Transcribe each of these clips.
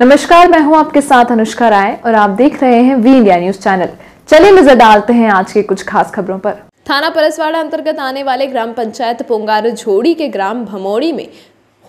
नमस्कार, मैं हूँ आपके साथ अनुष्का राय और आप देख रहे हैं वी इंडिया न्यूज़ चैनल। चलिए नज़र डालते हैं आज के कुछ खास खबरों पर। थाना परसवाड़ा अंतर्गत आने वाले ग्राम पंचायत पोंगार झोड़ी के ग्राम भमोड़ी में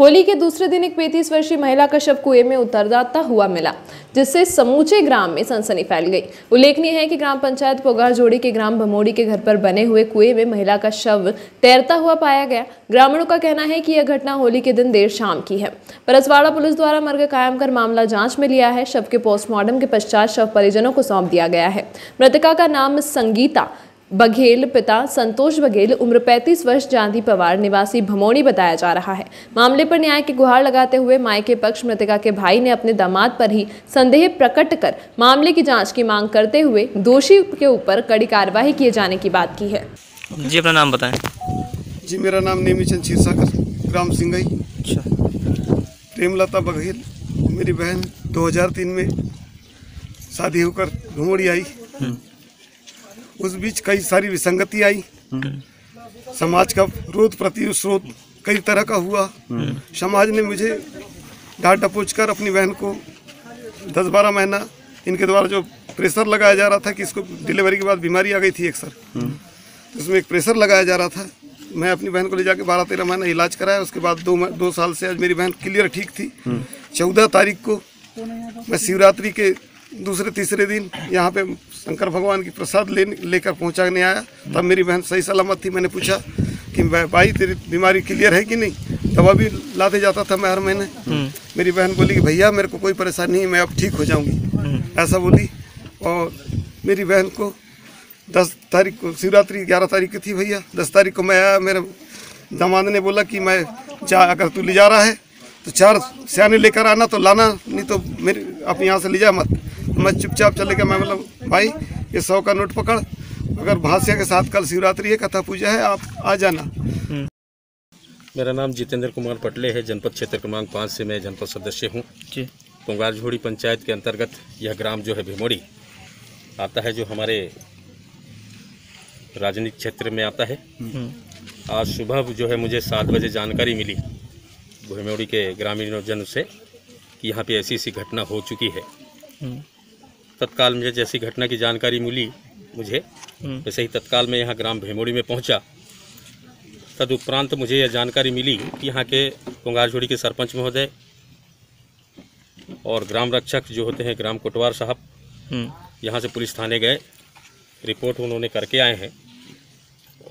होली के दूसरे दिन एक पैंतीस वर्षीय महिला का शव कुएँ में उतरदाता हुआ मिला, जिससे समूचे ग्राम में सनसनी फैल गई। उल्लेखनीय है कि ग्राम पंचायत पोगार जोड़ी के ग्राम भमोड़ी के घर पर बने हुए कुएँ में महिला का शव तैरता हुआ पाया गया। ग्रामीणों का कहना है कि यह घटना होली के दिन देर शाम की है। परसवाड़ा पुलिस द्वारा मर्ग कायम कर मामला जाँच में लिया है। शव के पोस्टमार्टम के पश्चात शव परिजनों को सौंप दिया गया है। मृतका का नाम संगीता बघेल पिता संतोष बघेल उम्र 35 वर्ष जांदी पवार निवासी भमोड़ी बताया जा रहा है। मामले पर न्याय की गुहार लगाते हुए माय के पक्ष मृतका के भाई ने अपने दामाद पर ही संदेह प्रकट कर मामले की जाँच की मांग करते हुए दोषी के ऊपर कड़ी कार्यवाही किए जाने की बात की है। जी अपना नाम बताएँ। जी मेरा नाम नेमीचंद क्षीरसागर ग्राम सिंगई। अच्छा। प्रेमलता बघेल मेरी बहन 2003 में शादी होकर घुमोड़ी आई। उस बीच कई सारी विसंगति आई। समाज का विरोध प्रतिशोध कई तरह का हुआ। समाज ने मुझे डांट डपोच कर अपनी बहन को दस बारह महीना इनके द्वारा जो प्रेशर लगाया जा रहा था कि इसको डिलीवरी के बाद बीमारी आ गई थी अक्सर तो उसमें एक प्रेशर लगाया जा रहा था। मैं अपनी बहन को ले जाके बारह तेरह महीना इलाज कराया। उसके बाद दो दो साल से आज मेरी बहन क्लियर ठीक थी। चौदह तारीख को मैं शिवरात्रि के दूसरे तीसरे दिन यहाँ पे शंकर भगवान की प्रसाद ले लेकर पहुँचाने आया। तब मेरी बहन सही सलामत थी। मैंने पूछा कि भाई तेरी बीमारी क्लियर है कि नहीं? दवा भी लाते जाता था मैं हर महीने। मेरी बहन बोली कि भैया मेरे को कोई परेशानी नहीं मैं अब ठीक हो जाऊँगी। ऐसा बोली और मेरी बहन को दस तारीख को शिवरात्रि ग्यारह तारीख की थी भैया। दस तारीख को मैं आया मेरे दामाद ने बोला कि मैं जा अगर तू ले जा रहा है तो चार सियाने लेकर आना तो लाना नहीं तो मेरे अपने यहाँ से ले जा मत। मैं चुपचाप चले गया। मैं बोला भाई ये सौ का नोट पकड़। अगर भाष्य के साथ कल शिवरात्रि है कथा पूजा है आप आ जाना। मेरा नाम जितेंद्र कुमार पटले है। जनपद क्षेत्र क्रमांक पाँच से मैं जनपद सदस्य हूँ। जी। पुंगार झोड़ी पंचायत के अंतर्गत यह ग्राम जो है भिमोड़ी आता है जो हमारे राजनीतिक क्षेत्र में आता है। आज सुबह जो है मुझे सात बजे जानकारी मिली भिमोड़ी के ग्रामीण जन से कि यहाँ पे ऐसी ऐसी घटना हो चुकी है। तत्काल मुझे जैसी घटना की जानकारी मिली मुझे वैसे ही तत्काल मैं यहाँ ग्राम भेमोड़ी में पहुँचा। तदुपरांत मुझे यह जानकारी मिली कि यहाँ के कुंगारझोड़ी के सरपंच महोदय और ग्राम रक्षक जो होते हैं ग्राम कोटवार साहब हम्म, यहाँ से पुलिस थाने गए। रिपोर्ट उन्होंने करके आए हैं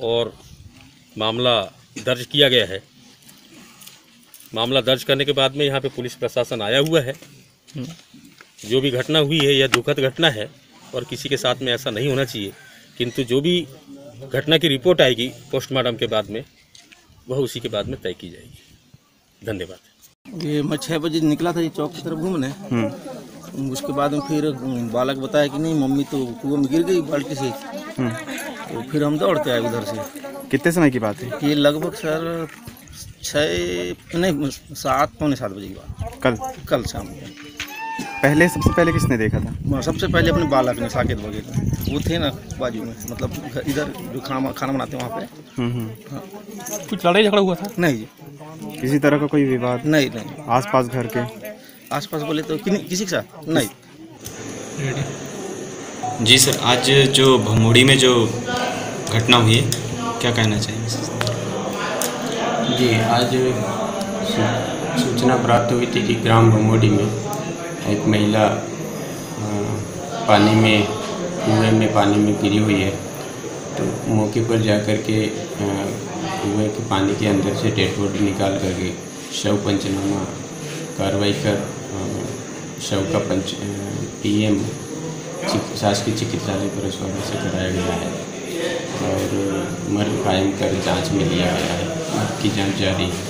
और मामला दर्ज किया गया है। मामला दर्ज करने के बाद में यहाँ पे पुलिस प्रशासन आया हुआ है। जो भी घटना हुई है यह दुखद घटना है और किसी के साथ में ऐसा नहीं होना चाहिए किंतु जो भी घटना की रिपोर्ट आएगी पोस्टमार्टम के बाद में वह उसी के बाद में तय की जाएगी। धन्यवाद। ये मैं छः बजे निकला था ये चौक की तरफ़ घूमने? उसके बाद में फिर बालक बताया कि नहीं मम्मी तो कुएँ में गिर गई बाल्टी से। तो फिर हम दौड़ते आए उधर से। कितने समय की बात है? ये लगभग सर छः नहीं सात पौने सात बजे की बात। कल। कल शाम को। पहले सबसे पहले किसने देखा था? मैं सबसे पहले अपने बालक ने साकेत वगैरह वो थे ना बाजू में मतलब इधर जो खाना खाना बनाते हैं वहाँ पे। हम्म, हम्म। कुछ लड़ाई झगड़ा हुआ था? नहीं। जी किसी तरह का कोई विवाद? नहीं नहीं। आसपास घर के? आसपास बोले तो कि, किसी के साथ? नहीं। जी सर आज जो भमोड़ी में जो घटना हुई है क्या कहना चाहिए जी आज सूचना प्राप्त हुई थी कि ग्राम भमोडी में एक महिला पानी में कुएँ में पानी में गिरी हुई है। तो मौके पर जाकर के अ, कुएँ के पानी के अंदर से डेड बॉडी निकाल करके शव पंचनामा कार्रवाई कर शव का पंच पीएम शासकीय चिकित्सालय पर परसवाड़ा से कराया गया है और मर्ग कायम कर जाँच में लिया गया है। मर्ग की जाँच जारी है।